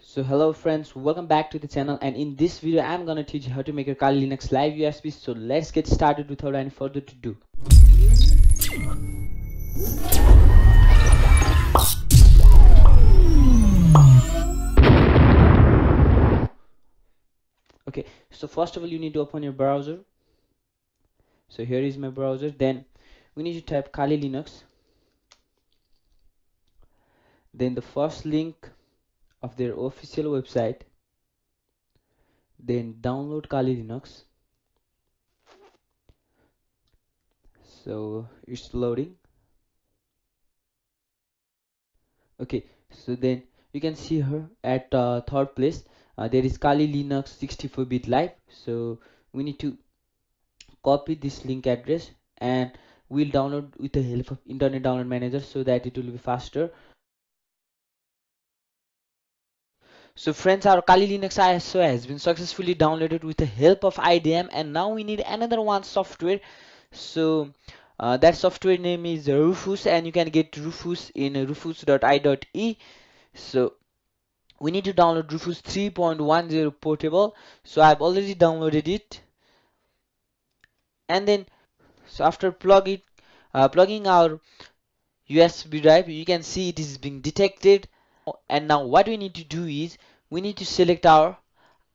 So hello friends, welcome back to the channel and in this video I'm gonna teach you how to make a Kali Linux live USB. So let's get started without any further to do. Okay, so first of all you need to open your browser. So here is my browser. Then we need to type Kali Linux. Then the first link of their official website then download Kali Linux. So it's loading. Okay so then you can see her at uh, third place. Uh, there is Kali Linux 64-bit live. So we need to copy this link address and we'll download with the help of internet download manager so that it will be faster So friends, our Kali Linux ISO has been successfully downloaded with the help of IDM and now we need another one software. So uh, that software name is Rufus and you can get Rufus in rufus.ie. So we need to download Rufus 3.10 portable. So I've already downloaded it. And then so after plug it, uh, plugging our USB drive, you can see it is being detected and now what we need to do is we need to select our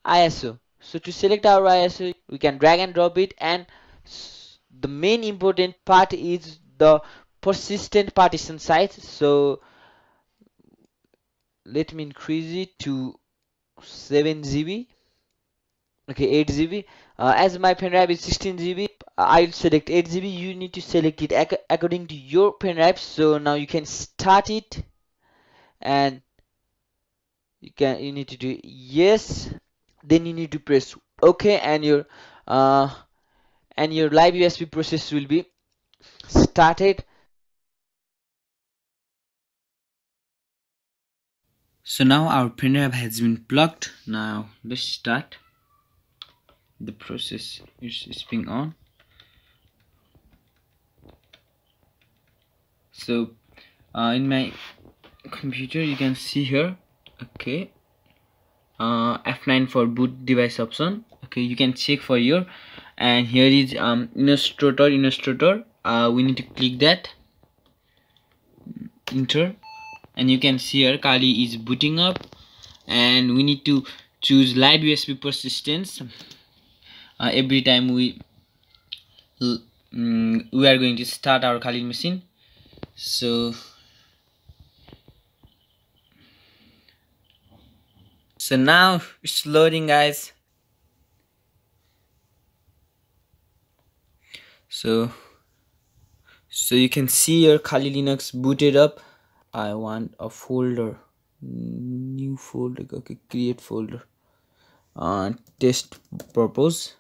ISO so to select our ISO we can drag and drop it and the main important part is the persistent partition size. So let me increase it to 7 GB okay 8 GB uh, as my pen drive is 16 GB I'll select 8 GB you need to select it ac according to your pen drive. So now you can start it and you can you need to do yes then you need to press ok and your uh, and your live USB process will be started. So now our printer has been plugged. Now let's start. The process is being on. So uh, in my computer you can see here. Okay. Uh, F9 for boot device option. Okay you can check for your and here is um, illustrator illustrator uh, we need to click that. Enter. And you can see here Kali is booting up. And we need to choose live USB persistence. Uh, every time we um, we are going to start our Kali machine. So so now it's loading guys. So so you can see your Kali Linux booted up. I want a folder new folder okay create folder uh, test purpose.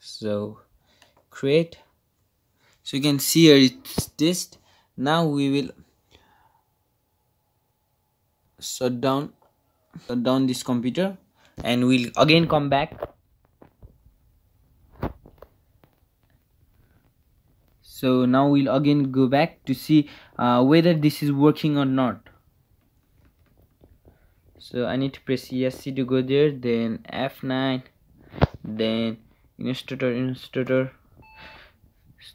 So create. So you can see here it's test. Now we will shut down down this computer and we'll again come back. So now we'll again go back to see uh, whether this is working or not. So I need to press ESC to go there then F9 then instructor instructor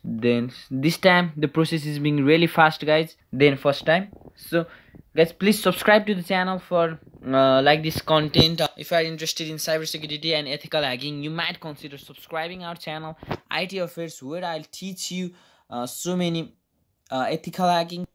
then this time the process is being really fast guys then first time. So guys please subscribe to the channel for uh, like this content. Uh, if you are interested in cybersecurity and ethical hacking you might consider subscribing our channel. IT affairs where I'll teach you uh, so many uh, ethical hacking.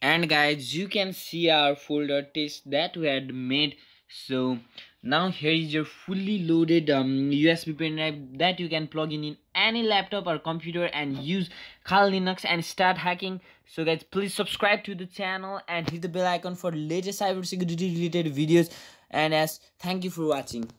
And guys you can see our folder test that we had made. So now here is your fully loaded um, USB pen drive that you can plug in in any laptop or computer and use Kali Linux and start hacking. So guys please subscribe to the channel and hit the bell icon for latest cybersecurity related videos. And as thank you for watching